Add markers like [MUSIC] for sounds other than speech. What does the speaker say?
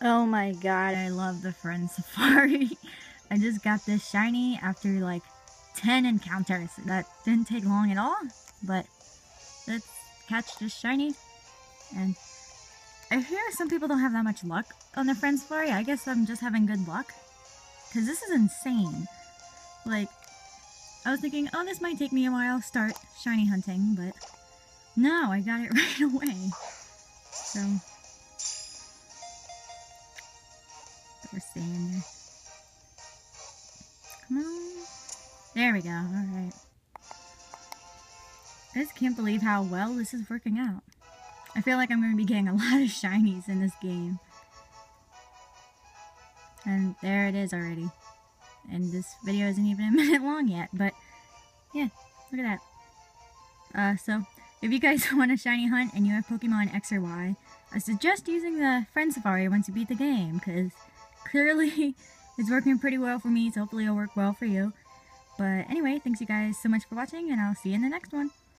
Oh my god, I love the Friend [LAUGHS] Safari. I just got this shiny after like 10 encounters. That didn't take long at all, but let's catch this shiny. And I hear some people don't have that much luck on the Friend Safari. I guess I'm just having good luck. Because this is insane. Like, I was thinking, oh, this might take me a while to start shiny hunting, but no, I got it [LAUGHS] right away. So, we're staying there. Come on. There we go. Alright. I just can't believe how well this is working out. I feel like I'm going to be getting a [LAUGHS] lot of shinies in this game. And there it is already. And this video isn't even a [LAUGHS] minute long yet, but yeah, look at that. Uh, so, if you guys [LAUGHS] want a shiny hunt and you have Pokemon X or Y, I suggest using the Friend Safari once you beat the game, because clearly [LAUGHS] it's working pretty well for me, so hopefully it'll work well for you. But anyway, thanks you guys so much for watching, and I'll see you in the next one.